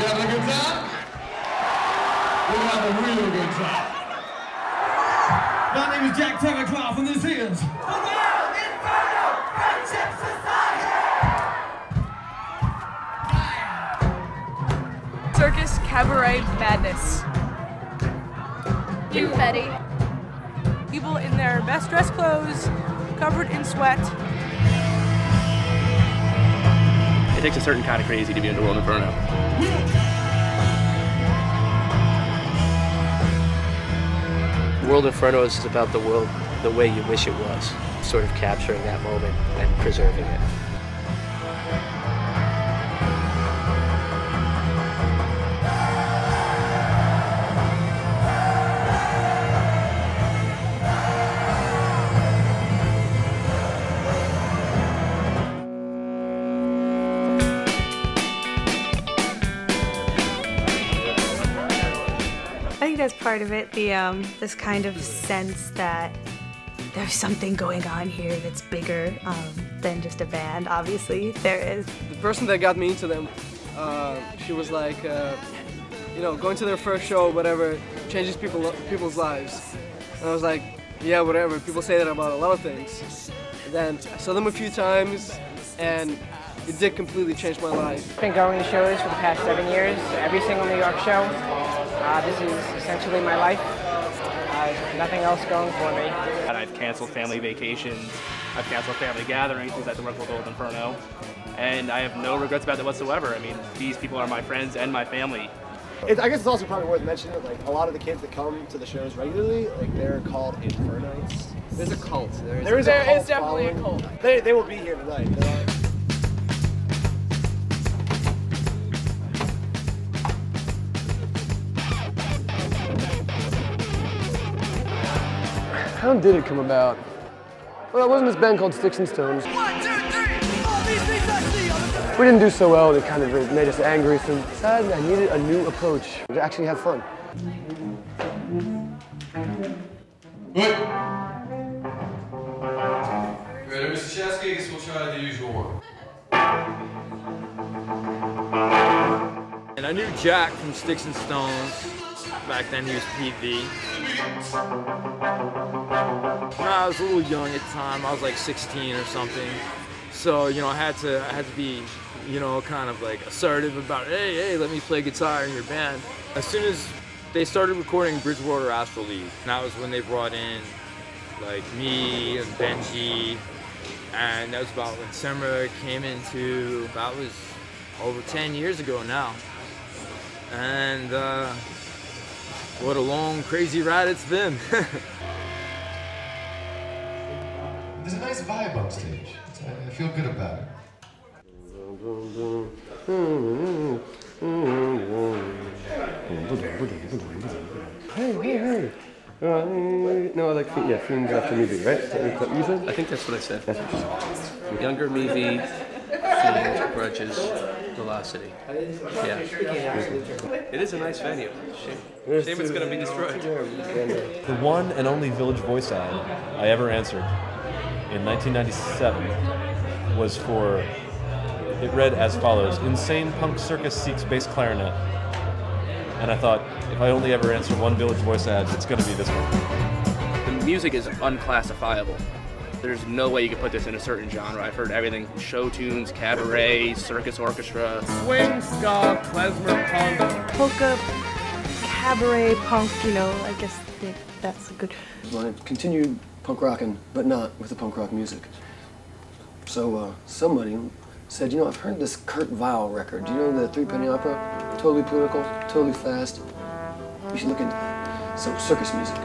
You having a good time? We're having a real good time. My name is Jack Terricloth, and this is... Circus Cabaret Madness. Confetti. People in their best dress clothes, covered in sweat. It takes a certain kind of crazy to be in the World Inferno. World Inferno is about the world the way you wish it was, sort of capturing that moment and preserving it. Part of it. The um, this kind of sense that there's something going on here that's bigger um, than just a band. Obviously, there is. The person that got me into them, uh, she was like, uh, you know, going to their first show, whatever, changes people people's lives. And I was like, yeah, whatever. People say that about a lot of things. And then I saw them a few times, and it did completely change my life. I've been going to shows for the past seven years, every single New York show. Uh, this is essentially my life. Uh, nothing else going for me. And I've canceled family vacations. I've canceled family gatherings because I had to work with World Inferno. And I have no regrets about that whatsoever. I mean, these people are my friends and my family. It, I guess it's also probably worth mentioning that like a lot of the kids that come to the shows regularly, like they're called Infernites. There's a cult. There is, There is There a cult is definitely a cult. They, they will be here tonight. How did it come about? Well, it wasn't this band called Sticks and Stones. We didn't do so well, and it kind of made us angry, so we decided I needed a new approach to actually have fun. Good. Ready, Mr. Chesky? I guess we'll try the usual one. And I knew Jack from Sticks and Stones. Back then he was PV. When I was a little young at the time, I was like 16 or something. So, you know, I had to I had to be, you know, kind of like assertive about, hey, hey, let me play guitar in your band. As soon as they started recording Bridgewater Astral League, that was when they brought in like me and Benji, and that was about when Semra came into, that was over 10 years ago now. And uh, what a long, crazy ride it's been. There's a nice vibe on stage. I I feel good about it. Hey, hey, hey. Uh, no, I like, yeah, Fiends After Movie, right? Is that what you said? I think that's what I said. That's what you said. Younger Meavy, Fiend, Grudges, Velocity. Yeah. It is a nice venue. Shame, shame it's going to be destroyed. The one and only Village Voice ad I ever answered in 1997 was for, it read as follows Insane Punk Circus seeks bass clarinet. And I thought, if I only ever answer one Village Voice ad, it's going to be this one. The music is unclassifiable. There's no way you could put this in a certain genre. I've heard everything from show tunes, cabaret, circus orchestra. Swing, ska, klezmer, punk. polka, cabaret, punk. You know, I guess that- that's a good. Well, I continued punk rocking, but not with the punk rock music. So uh, somebody said, you know, I've heard this Kurt Weill record. Do you know the Three Penny Opera? Totally political, totally fast. You should look into that. So circus music.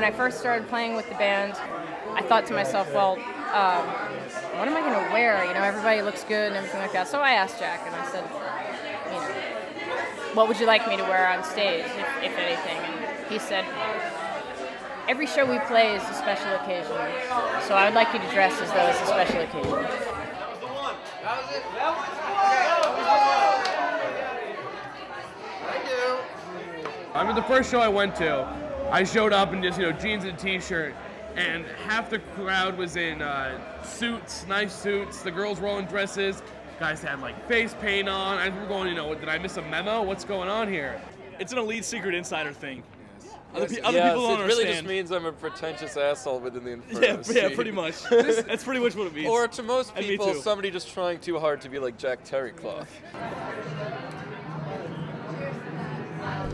When I first started playing with the band, I thought to myself, well, um, what am I going to wear? You know, everybody looks good and everything like that. So I asked Jack and I said, you know, what would you like me to wear on stage, if, if anything? And he said, every show we play is a special occasion. So I would like you to dress as though it's a special occasion. That was the one. That was it, that was the one. I mean, the first show I went to, I showed up in just, you know, jeans and a t-shirt, and half the crowd was in uh, suits, nice suits. The girls were all in dresses. Guys had like face paint on. I we're going, you know, did I miss a memo? What's going on here? It's an elite secret insider thing. Other, pe- Yes, other yes, people don't it really just means I'm a pretentious asshole within the Inferno Yeah, yeah, pretty much. That's pretty much what it means. Or to most people, somebody just trying too hard to be like Jack Terricloth.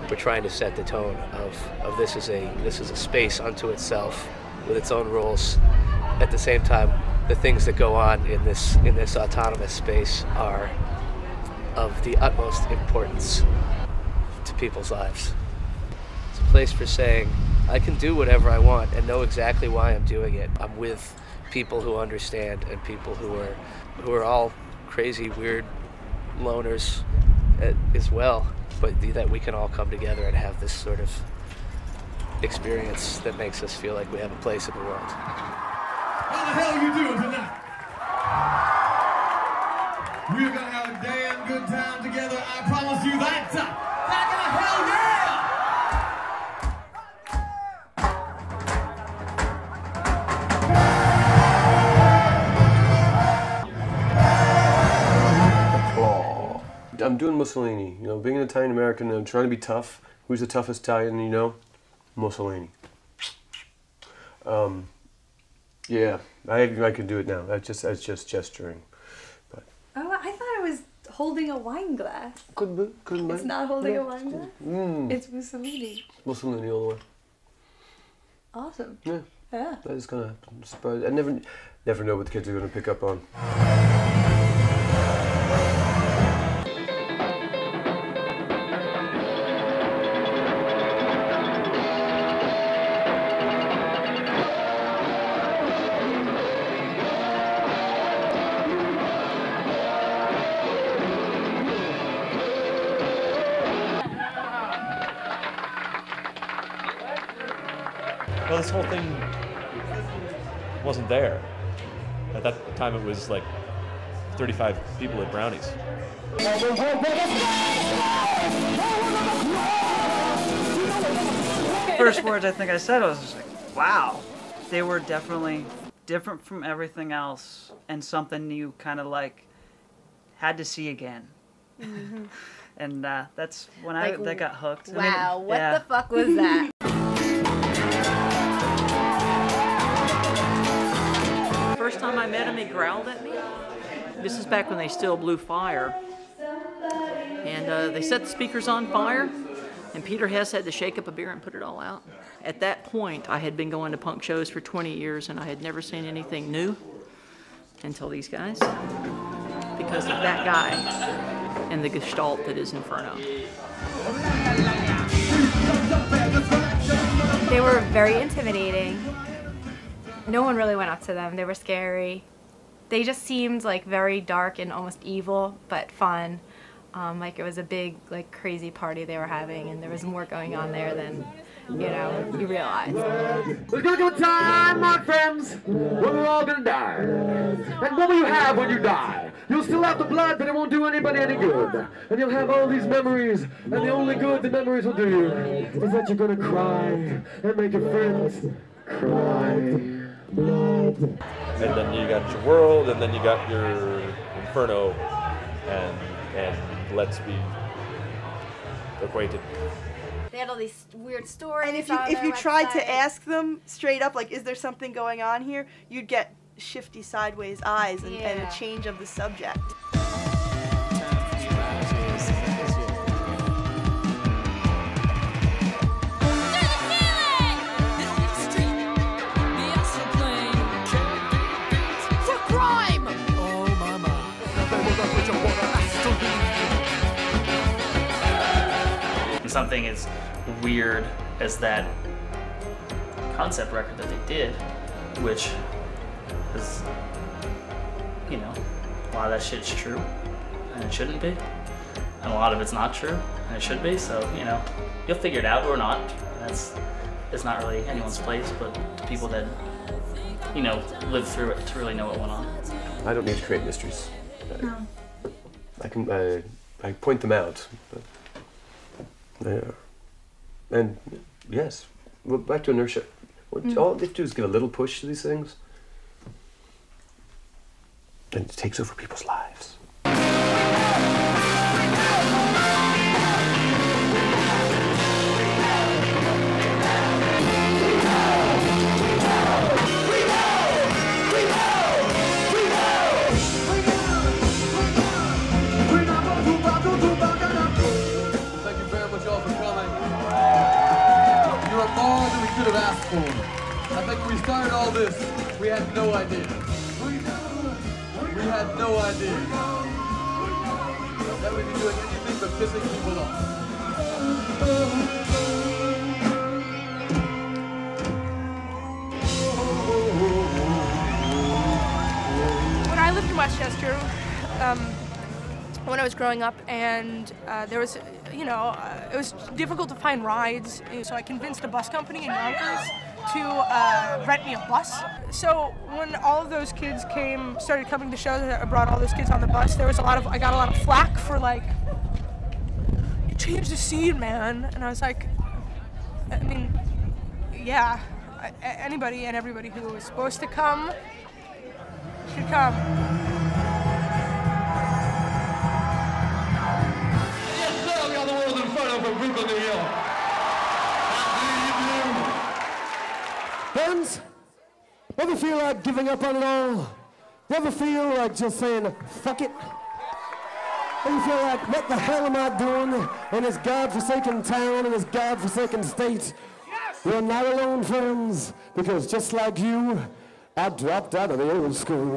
We're trying to set the tone of, of this is a this is a space unto itself with its own rules. At the same time, the things that go on in this in this autonomous space are of the utmost importance to people's lives. It's a place for saying, I can do whatever I want and know exactly why I'm doing it. I'm with people who understand and people who are who are all crazy, weird loners uh, as well, but that we can all come together and have this sort of experience that makes us feel like we have a place in the world. How the hell are you doing tonight? We're gonna have a damn good time together. I promise you that. I'm doing Mussolini. You know, being an Italian American, I'm trying to be tough. Who's the toughest Italian you know? Mussolini. Um, yeah, I I can do it now. That's just that's just gesturing. Oh, I thought it was holding a wine glass. Could be, could be. It's not holding Yeah. a wine glass. Mm. It's Mussolini. Mussolini all the way. Awesome. Yeah. Yeah. That is gonna surprise. I never, never know what the kids are gonna pick up on. It was like 35 people at Brownies. First words I think I said I was just like, wow. They were definitely different from everything else and something you kind of like had to see again. Mhm. And uh, that's when I that got hooked. I mean, Wow, what yeah. the fuck was that? First time I met him, he growled at me. This is back when they still blew fire. And uh, they set the speakers on fire, and Peter Hess had to shake up a beer and put it all out. At that point, I had been going to punk shows for 20 years, and I had never seen anything new until these guys. Because of that guy and the gestalt that is Inferno. They were very intimidating. No one really went up to them. They were scary. They just seemed like very dark and almost evil, but fun. Um, like it was a big, like crazy party they were having, and there was more going on there than, you know, you realize. There's gonna a time, my friends, we're all gonna die. And what will you have when you die? You'll still have the blood, but it won't do anybody any good. And you'll have all these memories, and the only good the memories will do you is that you're gonna cry and make your friends cry. Blood. And then you got your world, and then you got your Inferno, and and let's be acquainted. They had all these weird stories. And if you on if their you tried to ask them straight up, like, is there something going on here? You'd get shifty sideways eyes and, and a change of the subject. Something as weird as that concept record that they did, which is, you know, a lot of that shit's true, and it shouldn't be. And a lot of it's not true, and it should be, so, you know, you'll figure it out or not. That's, it's not really anyone's place, but to people that, you know, live through it to really know what went on. I don't need to create mysteries. No. I can I, I point them out, but are. And yes, well, back to inertia. What, Mm. All they have to do is give a little push to these things, and it takes over people's lives. No idea. We had no idea that we'd be doing anything but pissing people off. when I lived in Westchester, um, when I was growing up, and uh, there was, you know, uh, it was difficult to find rides, so I convinced a bus company in Yonkers to uh, rent me a bus. So when all of those kids came, started coming to shows, I brought all those kids on the bus. There was a lot of, I got a lot of flack for like, you changed the scene, man, and I was like, I mean, yeah, I- a- anybody and everybody who was supposed to come should come. Yes, ever feel like giving up on it all? You ever feel like just saying, fuck it? Ever feel like, what the hell am I doing in this godforsaken town, in this godforsaken state? You're not alone, friends, because just like you, I dropped out of the old school.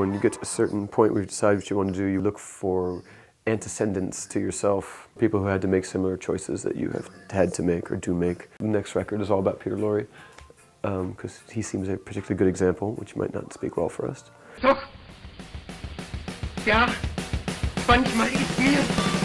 When you get to a certain point where you decide what you want to do, you look for antecedents to yourself, people who had to make similar choices that you have had to make or do make. The next record is all about Peter Lorre, um, because he seems a particularly good example, which might not speak well for us. Doch. Ja, manchmal ist mir.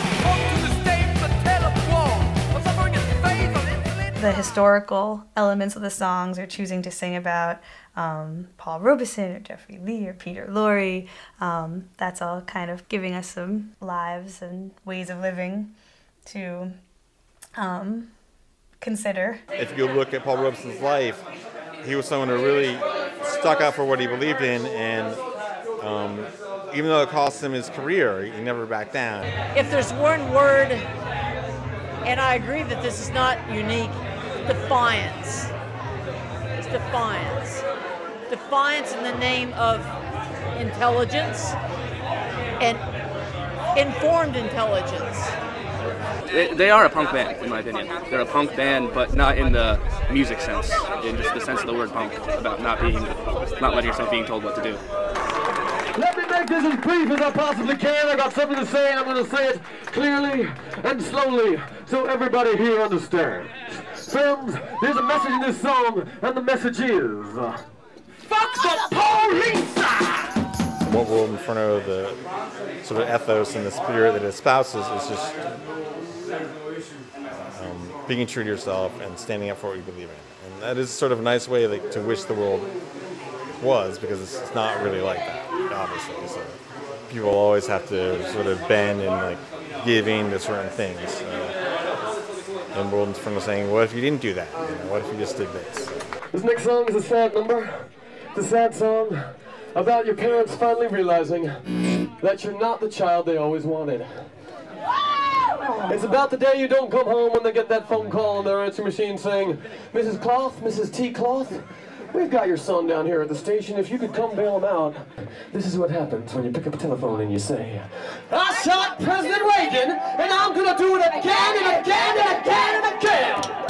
The historical elements of the songs or choosing to sing about um, Paul Robeson or Jeffrey Lee or Peter Lorre. Um, that's all kind of giving us some lives and ways of living to um, consider. If you look at Paul Robeson's life, he was someone who really stuck up for what he believed in, and um, even though it cost him his career, he never backed down. If there's one word, and I agree that this is not unique, defiance. It's defiance. Defiance in the name of intelligence and informed intelligence. They, they are a punk band, in my opinion. They're a punk band, but not in the music sense, in just the sense of the word punk, about not being, not letting yourself being told what to do. Let me make this as brief as I possibly can. I got something to say, and I'm going to say it clearly and slowly so everybody here understands. Friends, there's a message in this song, and the message is Fuck the police! What World Inferno, the sort of ethos and the spirit that it espouses is just um, being true to yourself and standing up for what you believe in. And that is sort of a nice way like, to wish the world was because it's, not really like that, obviously. So people always have to sort of bend and like give in to certain things. So, and World Inferno saying, what if you didn't do that? You know, what if you just did this? This next song is a sad number. It's a sad song about your parents finally realizing that you're not the child they always wanted. It's about the day you don't come home when they get that phone call on their answering machine saying, Mrs. Cloth, Mrs. T. Cloth, we've got your son down here at the station. If you could come bail him out. This is what happens when you pick up a telephone and you say, I shot President Reagan, and I'm gonna do it again and again and again and again!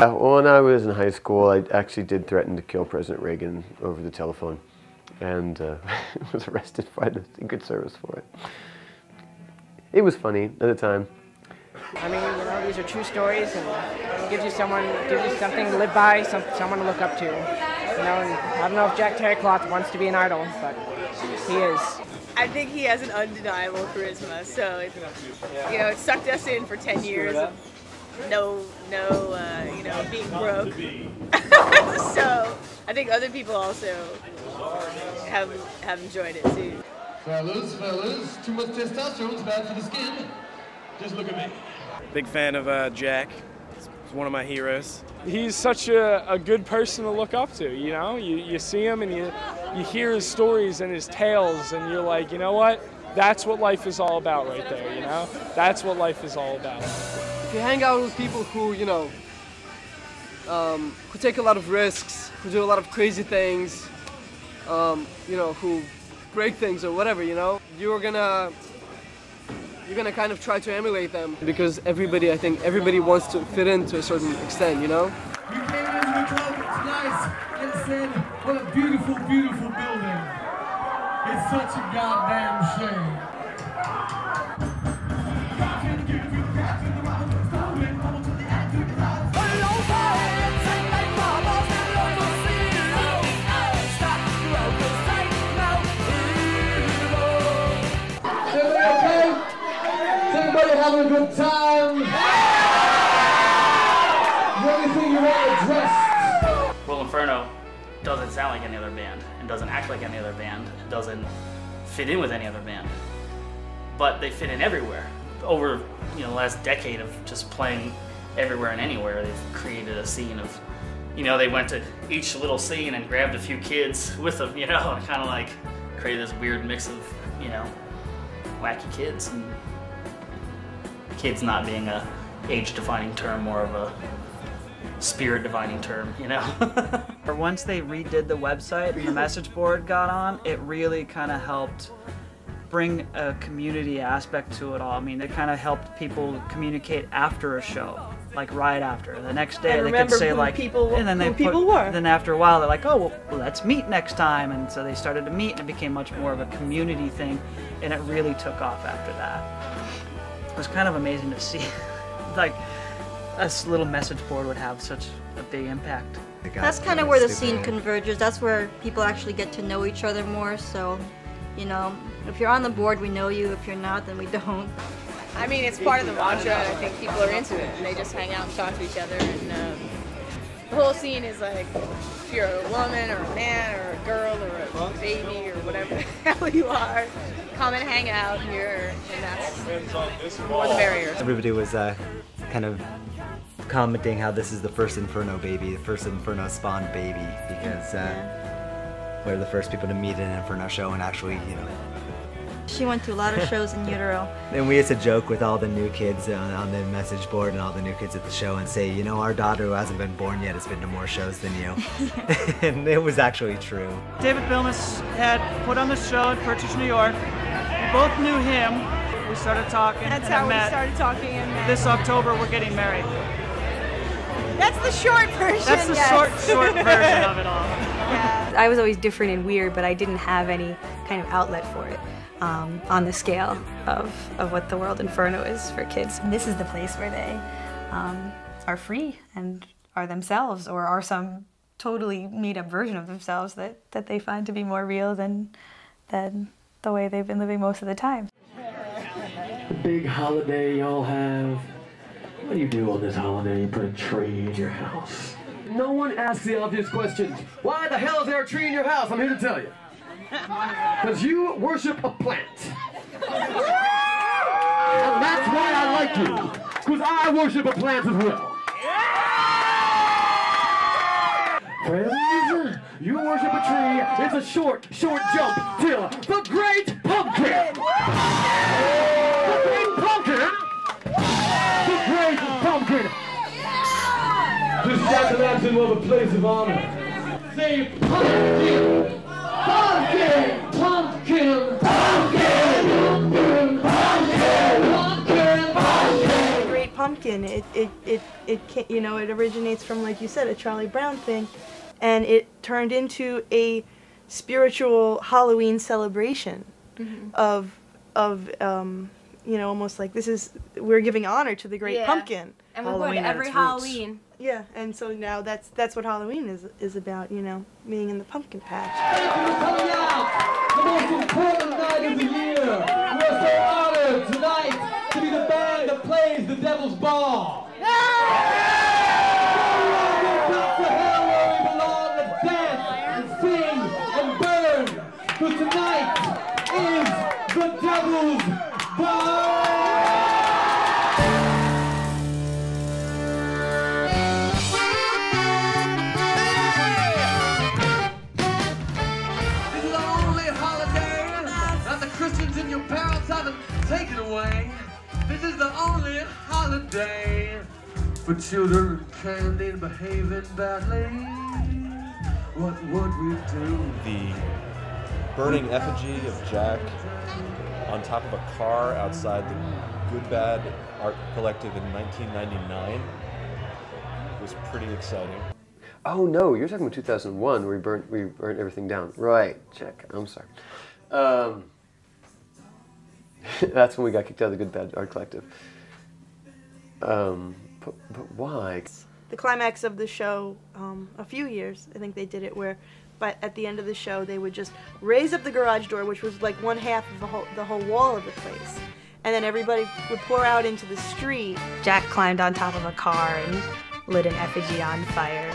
Uh, when I was in high school, I actually did threaten to kill President Reagan over the telephone. And uh, was arrested by the Secret Service for it. It was funny at the time. I mean, you know, these are true stories, and it gives you someone, gives you something to live by, some, someone to look up to. You know, and I don't know if Jack Terricloth wants to be an idol, but he is. I think he has an undeniable charisma. So, it, you know, it sucked us in for 10 years no, no, uh, you know, being broke. so, I think other people also have have enjoyed it too. Fellas, fellas, too much testosterone's bad for the skin. Just look at me. Big fan of uh, Jack. He's one of my heroes. He's such a, a good person to look up to, you know? You, you see him and you, you hear his stories and his tales, and you're like, you know what? That's what life is all about right there, you know? That's what life is all about. If you hang out with people who, you know, um, who take a lot of risks, who do a lot of crazy things, um, you know, who break things or whatever, you know, you're gonna you're gonna kind of try to emulate them because everybody, I think, everybody wants to fit in to a certain extent, you know. You came the club tonight and said, what a beautiful, beautiful building. It's such a goddamn shame. Time? There you want addressed? Well, Inferno doesn't sound like any other band, and doesn't act like any other band, and doesn't fit in with any other band. But they fit in everywhere. Over you know the last decade of just playing everywhere and anywhere, they've created a scene of, you know, they went to each little scene and grabbed a few kids with them, you know, and kind of like created this weird mix of, you know, wacky kids and kids not being a age-defining term, more of a spirit-defining term, you know. Or Once they redid the website and the message board got on, it really kind of helped bring a community aspect to it all. I mean, it kind of helped people communicate after a show, like right after. The next day, And they could say who like, people- and then they who put- people were. Then after a while, they're like, oh, well, well, let's meet next time, and so they started to meet, and it became much more of a community thing, and it really took off after that. It was kind of amazing to see, like, this little message board would have such a big impact. That's kind of where the scene converges. That's where people actually get to know each other more. So, you know, if you're on the board, we know you. If you're not, then we don't. I mean, it's part of the mantra, I think people are into it, and they just hang out and talk to each other. And um, the whole scene is like, if you're a woman or a man or a girl or a baby hell you are, come and hang out here, and that's more the merrier. Everybody was uh, kind of commenting how this is the first Inferno baby, the first Inferno spawned baby, because uh, we're the first people to meet an Inferno show and actually, you know. She went to a lot of shows in utero. And we used to joke with all the new kids uh, on the message board and all the new kids at the show and say, you know, our daughter who hasn't been born yet has been to more shows than you. and it was actually true. David Bilmus had put on the show in Purchase, New York. We both knew him. We started talking. That's and how we met. started talking and met. This October, we're getting married. That's the short version. That's the yes. short, short version of it all. I was always different and weird, but I didn't have any kind of outlet for it um, on the scale of, of what the World Inferno is for kids. And this is the place where they um, are free and are themselves or are some totally made up version of themselves that, that they find to be more real than, than the way they've been living most of the time. Big holiday y'all have. What do you do on this holiday? You put a tree in your house. No one asks the obvious questions. Why the hell is there a tree in your house? I'm here to tell you. Because you worship a plant. And that's why I like you. Because I worship a plant as well. Friends, you worship a tree. It's a short, short jump till the great pumpkin. The great pumpkin. The great pumpkin. This Jack Manson was a place of honor. Say pumpkin. Pumpkin. Pumpkin. Pumpkin. Pumpkin. Pumpkin. Pumpkin. Great Pumpkin. It it it it ca you know it originates from like you said a Charlie Brown thing, and it turned into a spiritual Halloween celebration Mhm. of of um, you know almost like this is we're giving honor to the great Yeah. pumpkin. And we would Halloween at every its roots. Halloween. Yeah, and so now that's that's what Halloween is is about. You know, being in the pumpkin patch. The most important night of the year. We're so honored tonight to be the band that plays the Devil's Ball. Because tonight is the Devil's Ball! Is the only holiday for children candy and behaving badly. What would we do? The burning effigy of Jack on top of a car outside the Good Bad Art Collective in 1999 was pretty exciting. Oh no, you're talking about 2001 where we burnt we burnt everything down. Right, check. I'm sorry. Um, that's when we got kicked out of the Good Bad Art Collective. Um, but, but why? the climax of the show um, a few years i think they did it where but at the end of the show they would just raise up the garage door which was like one half of the whole, the whole wall of the place and then everybody would pour out into the street Jack climbed on top of a car and lit an effigy on fire.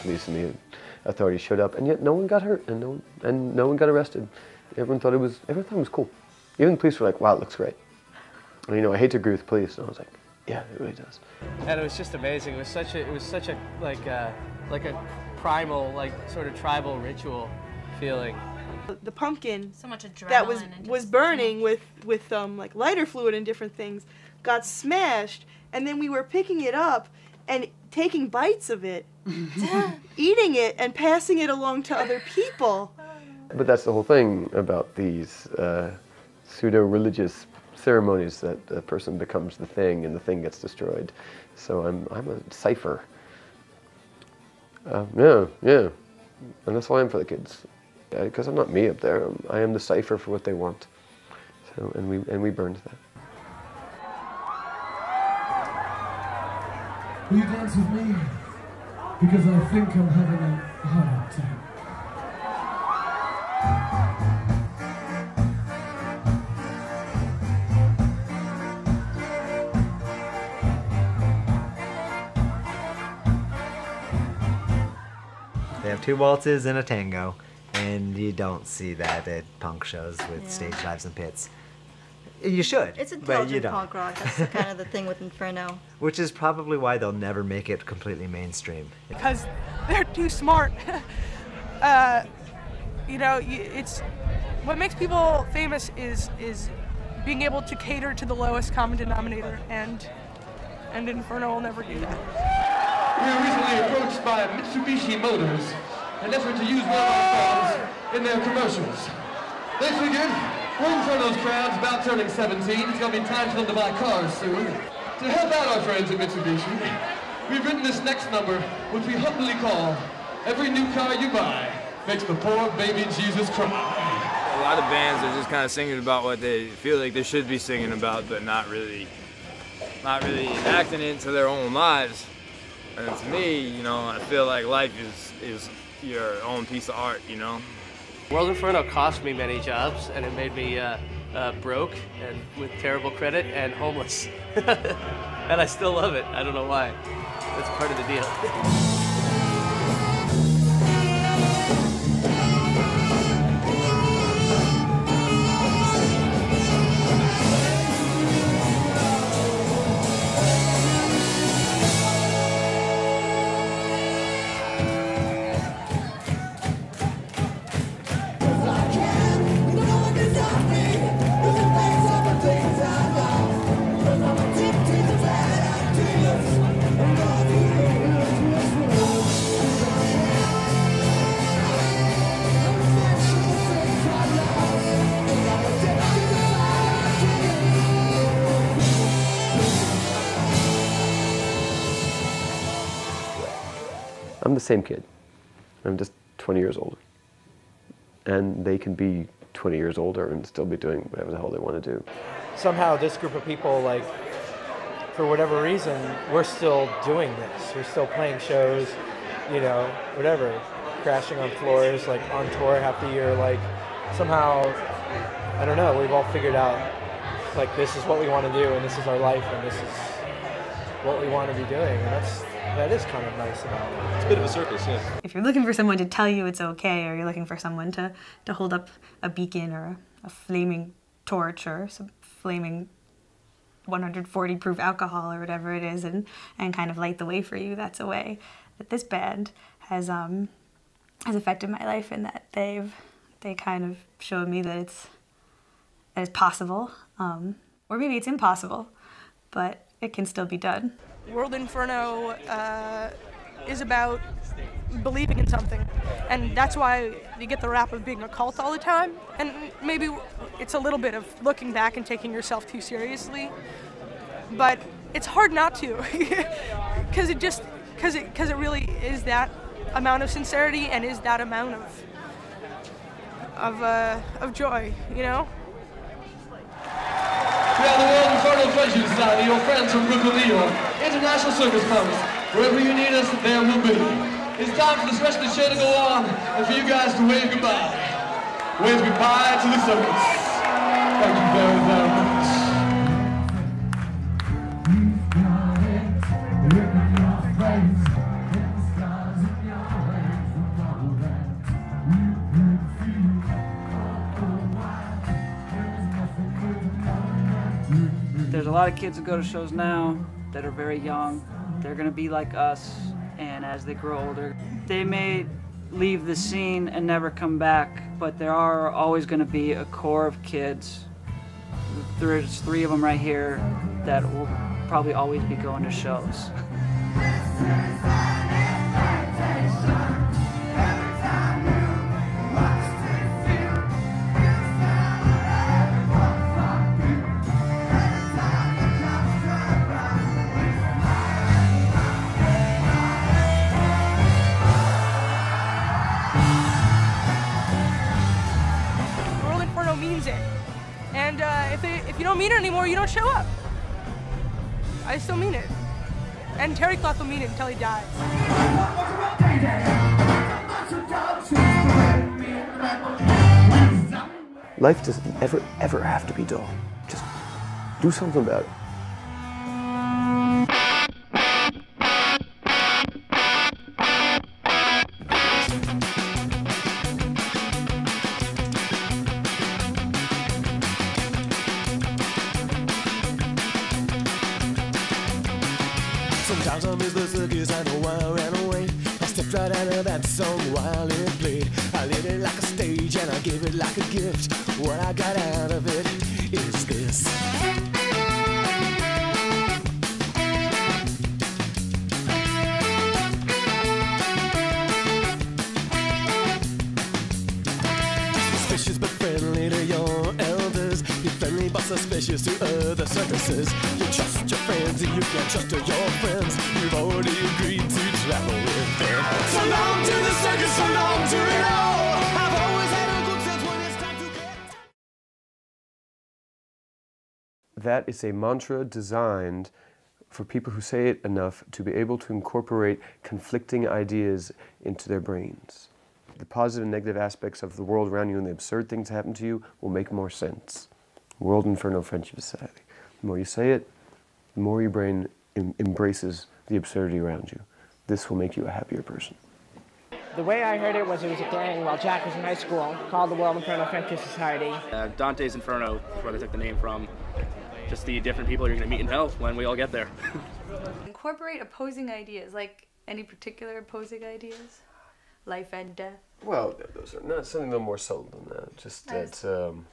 Police and the authorities showed up, and yet no one got hurt, and no one, and no one got arrested. Everyone thought it was everyone thought it was cool. Even the police were like, "Wow, it looks great." And, you know, I hate to agree with the police, and I was like, "Yeah, it really does." and it was just amazing. It was such a, it was such a like a, like a primal, like sort of tribal ritual feeling. the pumpkin so much that was was burning with with um like lighter fluid and different things got smashed and then we were picking it up and taking bites of it eating it and passing it along to other people But that's the whole thing about these uh, pseudo-religious ceremonies that a person becomes the thing and the thing gets destroyed. So I'm, I'm a cipher. Uh, yeah, yeah. And that's why I'm for the kids. Because I'm not me up there. I'm, I am the cipher for what they want. So, and we, and we burned that. Will you dance with me? Because I think I'm having a heart attack. They have two waltzes and a tango, and you don't see that at punk shows with Yeah. stage dives and pits. You should, It's but you intelligent don't. punk rock. That's the kind of the thing with Inferno. Which is probably why they'll never make it completely mainstream. because they're too smart. uh, you know, it's what makes people famous is is being able to cater to the lowest common denominator, and and Inferno will never do that. We were recently approached by Mitsubishi Motors in an effort to use one of our songs in their commercials. They figured, front of those crowds about turning 17. It's going to be time for them to buy cars soon. To help out our friends at Mitsubishi, we've written this next number, which we humbly call Every New Car You Buy Makes the Poor Baby Jesus Cry. A lot of bands are just kind of singing about what they feel like they should be singing about, but not really, not really enacting it into their own lives. And to me, you know, I feel like life is is your own piece of art, you know. World Inferno cost me many jobs, and it made me uh, uh, broke and with terrible credit and homeless. and I still love it. I don't know why. That's part of the deal. same kid. I'm just 20 years older. And they can be 20 years older and still be doing whatever the hell they want to do. somehow this group of people like for whatever reason we're still doing this we're still playing shows you know whatever crashing on floors like on tour half the year like somehow i don't know we've all figured out like this is what we want to do and this is our life and this is what we want to be doing and that's that is kind of nice about it It's a bit of a circus, yeah. If you're looking for someone to tell you it's okay, or you're looking for someone to, to hold up a beacon or a flaming torch or some flaming 140 proof alcohol or whatever it is and, and kind of light the way for you, that's a way that this band has um has affected my life in that they've they kind of showed me that it's that it's possible. Um, or maybe it's impossible, but it can still be done. World Inferno uh, is about believing in something, and that's why you get the rap of being a cult all the time. And maybe it's a little bit of looking back and taking yourself too seriously, but it's hard not to, because it just because it because it really is that amount of sincerity and is that amount of of uh, of joy, you know. We are the World Inferno Friendship Society, your friends from Brooklyn, New York. International Circus Punks. Wherever you need us, there we'll be. It's time for this special show to go on and for you guys to wave goodbye. Wave goodbye to the circus. Thank you very, very There's a lot of kids who go to shows now that are very young. They're going to be like us, and as they grow older, they may leave the scene and never come back, but there are always going to be a core of kids. There's three of them right here that will probably always be going to shows. until he dies. Life doesn't ever, ever have to be dull. Just do something about it. Sometimes I miss the circus, know why I ran away. I stepped right out of that song while it played. I lit it like a stage and I gave it like a gift. What I got out of it is this. Suspicious to other. You trust your friends and you can't trust your friends. You've already agreed to travel with them. So long to the circus, so long to it all. That is a mantra designed for people who say it enough to be able to incorporate conflicting ideas into their brains. The positive and negative aspects of the world around you and the absurd things that happen to you will make more sense. World Inferno Friendship Society. The more you say it, the more your brain em- embraces the absurdity around you. This will make you a happier person. The way I heard it was it was a gang while Jack was in high school called the World Inferno Friendship Society. Uh, Dante's Inferno is where they took the name from. Just the different people you're going to meet in hell when we all get there. Incorporate opposing ideas, like any particular opposing ideas? Life and death. Well, those are not something a little more subtle than that. Just Nice. that um,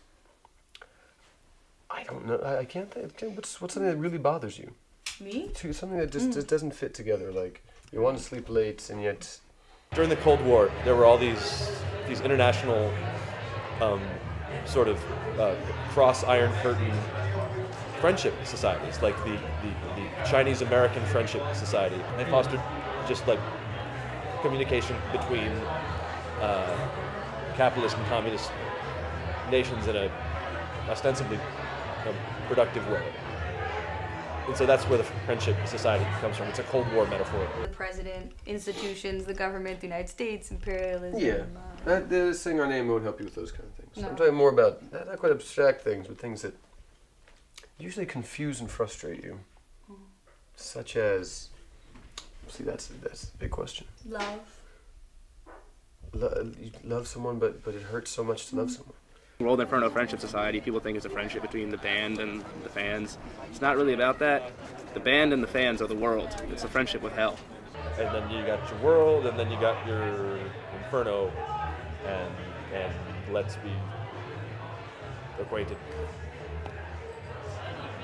I don't know. I, I can't think. can't- What's what's something that really bothers you? Me? To something that just, Mm. just doesn't fit together. Like you want to sleep late and yet During the Cold War, there were all these these international um, sort of uh, cross Iron Curtain friendship societies, like the, the, the Chinese American Friendship Society. They fostered just like communication between uh, capitalist and communist nations in a ostensibly you know, productive way. And so that's where the friendship society comes from. It's a Cold War metaphor. The president, institutions, the government, the United States, imperialism. Yeah. uh, That, the saying our name won't help you with those kind of things. No. I'm talking more about not, not quite abstract things, but things that usually confuse and frustrate you, such as. See, that's that's a big question. love. Lo- you love someone, but but it hurts so much to love someone. World Inferno Friendship Society, people think it's a friendship between the band and the fans. It's not really about that. The band and the fans are the world. It's a friendship with hell. And then you got your world, and then you got your inferno, and and let's be acquainted.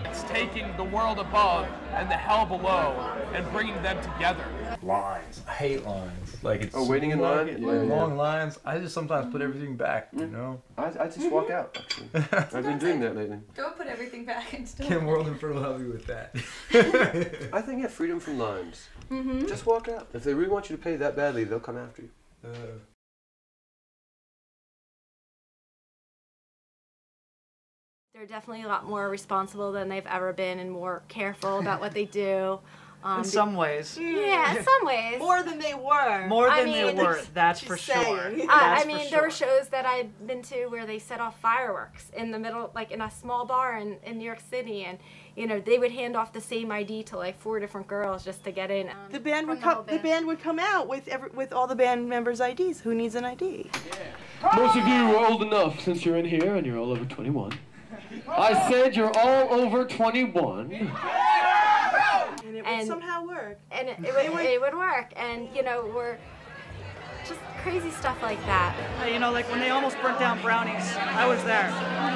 It's taking the world above and the hell below and bringing them together. Lines. I hate lines. Like it's Oh, waiting in line? like Yeah, yeah. long lines. I just sometimes put everything back. You know. I, I just walk out. Actually, I've been doing that lately. Don't put everything back and still. Can World Inferno help you with that? I think yeah, freedom from lines. Mhm. Just walk out. If they really want you to pay that badly, they'll come after you. Uh, They're definitely a lot more responsible than they've ever been and more careful about what they do. Um, In some ways. Yeah, in some ways. More than they were. More I than they were. That's She's for sure. saying. Uh, That's I for mean, sure. there were shows that I've been to where they set off fireworks in the middle, like in a small bar in, in New York City, and you know they would hand off the same ID to like four different girls just to get in. Um, The band would from the whole come. The band would come out with every, with all the band members' IDs. Who needs an ID? Most of you are old enough since you're in here and you're all over 21. I said you're all over 21. And it would And- somehow work. and it, it, would, it would work, and you know we're just crazy stuff like that. Uh, You know, like when they almost burnt down brownies, I was there.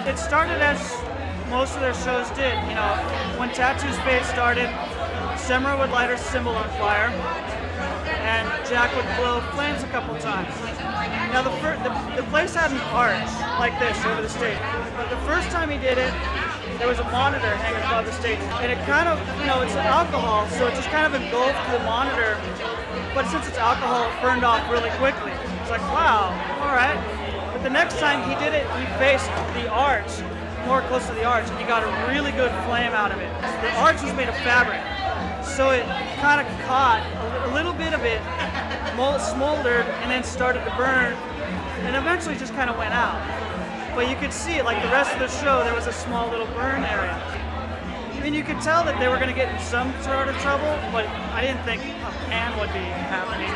It started as most of their shows did. You know, when Tattoo Space started, Semra would light her cymbal on fire, and Jack would blow flames a couple times. Now the, fir- the the place had an arch like this over the stage, but the first time he did it, there was a monitor hanging above the stage, and it kind of, you know, it's alcohol, so it just kind of engulfed the monitor. But since it's alcohol, it burned off really quickly. It's like, wow, all right. But the next time he did it, he faced the arch, more close to the arch, and he got a really good flame out of it. The arch was made of fabric, so it kind of caught a, little bit of it, smoldered, and then started to burn, and eventually just kind of went out. But you could see it, like the rest of the show, there was a small little burn area. I mean, you could tell that they were going to get in some sort of trouble, but I didn't think a pan would be happening.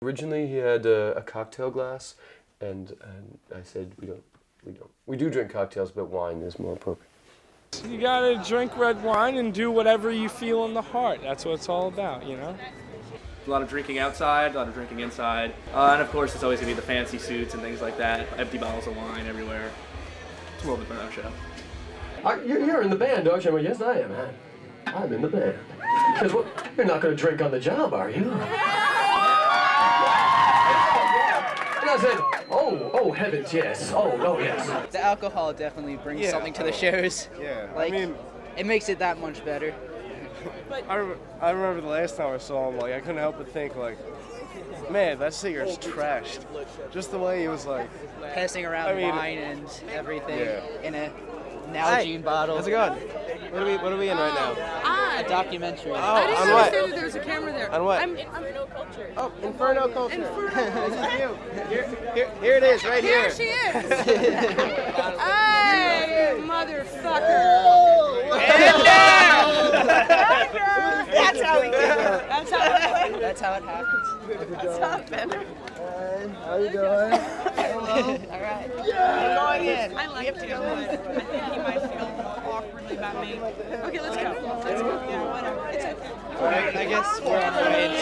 Originally, he had a, a cocktail glass, and, and I said, we don't, we don't, we do drink cocktails, but wine is more appropriate. You gotta drink red wine and do whatever you feel in the heart. That's what it's all about, you know? A lot of drinking outside, a lot of drinking inside, uh, and of course it's always gonna be the fancy suits and things like that. Empty bottles of wine everywhere. It's a World Inferno show. Uh, you're, you're in the band, aren't you? Well, yes, I am, man. I'm in the band. Because well, you're not going to drink on the job, are you? And I said, oh, oh, heavens, yes. Oh, no, yes. The alcohol definitely brings Yeah. something to the shows. Yeah, I mean- it makes it that much better. I, rem- I remember the last time I saw him, like, I couldn't help but think, like, man, that singer's trashed. Just the way he was, like... Passing around I mean- wine and everything Yeah. in a Nalgene bottle. How's it going? What are we, what are we in right now? Ah, a documentary. Oh, I on what? that there was a camera there. On what? I'm Inferno Culture. Oh, Inferno Culture. Inferno This is you. Here, here, here it is, right Here here. she is. Hey, motherfucker. That's how we get it. That's how it That's how it happens. That's how it better. How you doing? Hello. All right. Yeah. We're going in. I like to go in. I think he might feel awkwardly about me. Okay, let's go. Let's go. Yeah, whatever. It's okay. Alright, I guess we're on our way to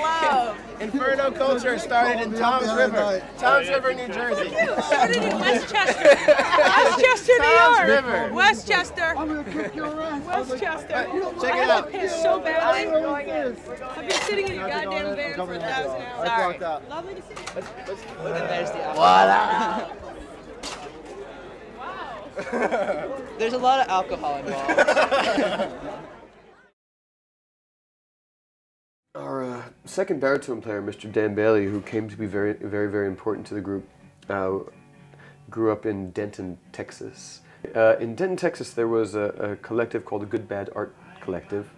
Wow. Inferno Culture started in Tom's River. Tom's River, New Jersey. Started in Westchester. Westchester, New Tom's York. River. Westchester. I'm gonna kick your ass. Westchester. check I it have out. to piss so badly. I've been sitting in your goddamn van for a thousand hours. I walked out. Lovely to see you. And there's the What There's a lot of alcohol involved. Our uh, second baritone player, Mr. Dan Bailey, who came to be very, very, very important to the group, uh, grew up in Denton, Texas. Uh, in Denton, Texas, there was a, a collective called the Good Bad Art Collective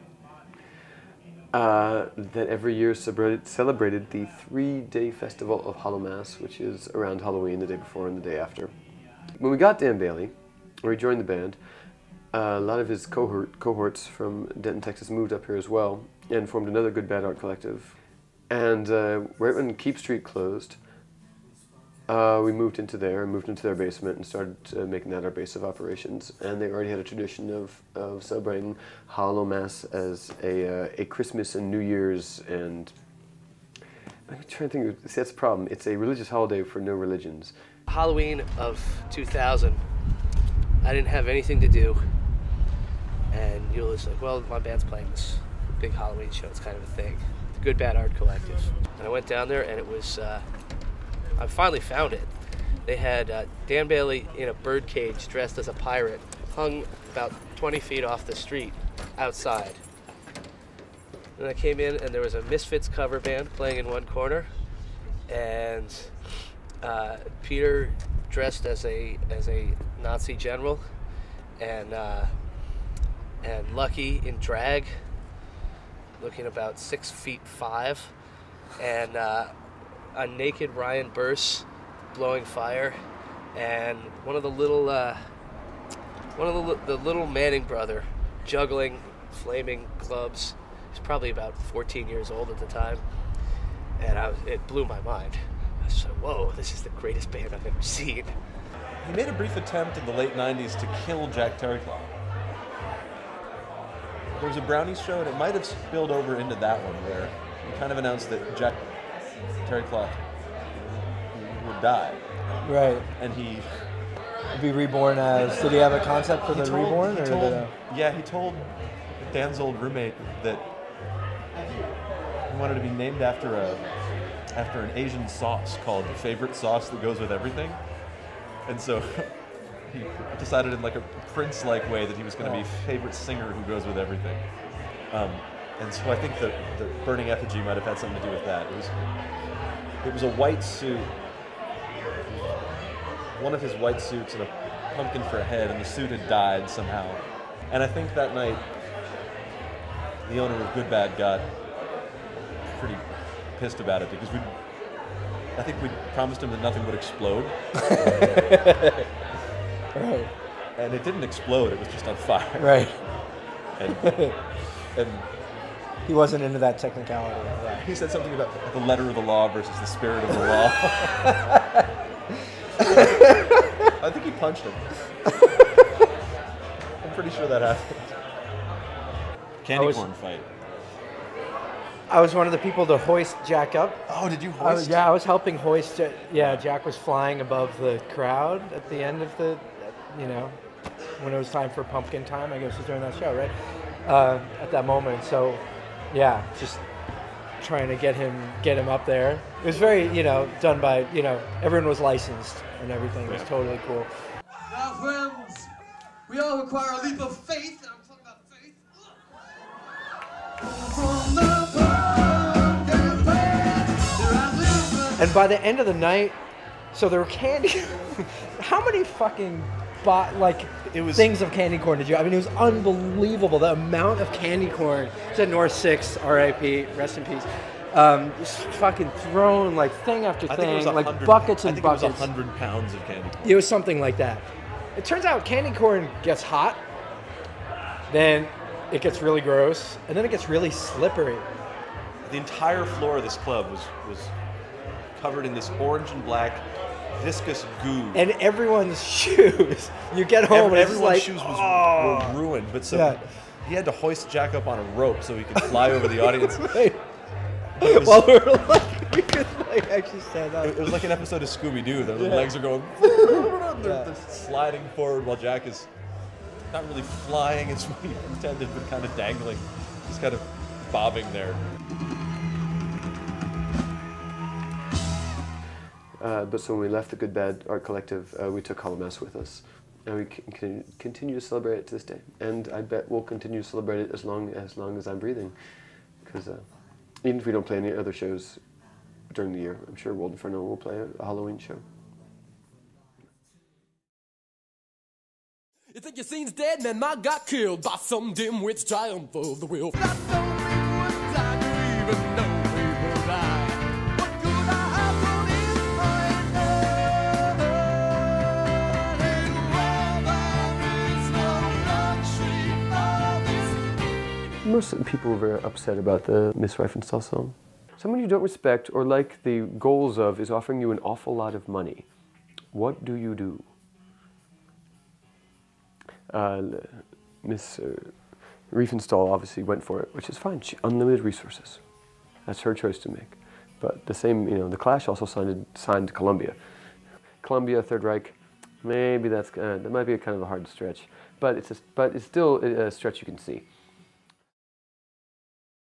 uh, that every year celebrated, the three-day festival of Hallowmass, which is around Halloween, the day before and the day after. When we got Dan Bailey, or he joined the band, uh, a lot of his cohort, cohorts from Denton, Texas moved up here as well and formed another Good Bad Art Collective. And uh, right when Keep Street closed, uh, we moved into there and moved into their basement and started uh, making that our base of operations. And they already had a tradition of, of celebrating Hallowmass as a, uh, a Christmas and New Year's and I'm trying to think. See, that's the problem. It's a religious holiday for no religions. Halloween of 2000, I didn't have anything to do, and Yul was like, "Well, my band's playing this big Halloween show. It's kind of a thing, the Good Bad Art Collective." And I went down there, and it was. Uh, I finally found it. They had uh, Dan Bailey in a bird cage, dressed as a pirate, hung about 20 feet off the street, outside. And I came in, and there was a Misfits cover band playing in one corner, and uh, Peter dressed as a as a Nazi general, and uh, and Lucky in drag, looking about six feet five, and uh, a naked Ryan Burse blowing fire, and one of the little uh, one of the, the little Manning brother juggling flaming clubs. He's probably about 14 years old at the time, and I was, it blew my mind. I was like, "Whoa, this is the greatest band I've ever seen." He made a brief attempt in the late 90s to kill Jack Terricloth. There was a Brownies show, and it might have spilled over into that one, where he kind of announced that Jack Terricloth would die. Right. And he would Be reborn as. Did he have a concept for he the told- reborn, or told- uh, yeah, he told Dan's old roommate that he wanted to be named after a after an Asian sauce called the favorite sauce that goes with everything, and so he decided in like a Prince-like way that he was going to be favorite singer who goes with everything. Um, and so I think the, the burning effigy might have had something to do with that. It was it was a white suit, one of his white suits and a pumpkin for a head, and the suit had died somehow. And I think that night, the owner of Good Bad got pretty pissed about it because we, I think we promised him that nothing would explode. Right. And it didn't explode; it was just on fire. Right. And and he wasn't into that technicality. Yeah. he said something about the letter of the law versus the spirit of the law. I think he punched him. I'm pretty sure that happened. Candy was- corn fight. I was one of the people to hoist Jack up. Oh, did you I was- hoist? yeah, I was helping hoist. Ja- Yeah, Jack was flying above the crowd at the end of the, you know, when it was time for pumpkin time. I guess it was during that show, right? Uh, at that moment. So, yeah, just trying to get him get him up there. It was very, you know, done by, you know, everyone was licensed and everything. It was Yeah. totally cool. Now, friends, we all require a leap of faith. and I'm talking about faith. From the pumpkin patch, here I live. And by the end of the night, so there were candy. How many fucking bot like it was things of candy corn did you? I mean, it was unbelievable the amount of candy corn. It's at North Six, R.I.P. Rest in peace. Um, just fucking thrown like thing after I thing, think it was like buckets I and think it was buckets. hundred pounds of candy. corn. It was something like that. It turns out candy corn gets hot, then it gets really gross, and then it gets really slippery. The entire floor of this club was was covered in this orange and black viscous goo. And everyone's shoes. You get home Every- and everyone's like, shoes was, oh. were ruined, but so Yeah. he had to hoist Jack up on a rope so he could fly over the audience. Right. Was- While we were like, we could like actually stand up. It, it was like an episode of Scooby Doo. Their Yeah. legs are going, they're, they're sliding forward while Jack is not really flying as we intended, but kind of dangling, just kind of bobbing there. Uh, but so when we left the Good Bad Art Collective, uh, we took Hallowmass with us. And we can, continue to celebrate it to this day. And I bet we'll continue to celebrate it as long as, long as I'm breathing. Because uh, Even if we don't play any other shows during the year, I'm sure World Inferno will play a, Halloween show. You think your scene's dead, man? Mine got killed by some dimwit's triumph of the will. Most people were very upset about the Miss Riefenstahl song. Someone you don't respect or like the goals of is offering you an awful lot of money. What do you do? Uh, Miss uh, Riefenstahl obviously went for it, which is fine. She unlimited resources. That's her choice to make. But the same, you know, the Clash also signed signed Columbia. Columbia, Third Reich, maybe that's uh, that might be a kind of a hard stretch, but it's a, but it's still a stretch you can see.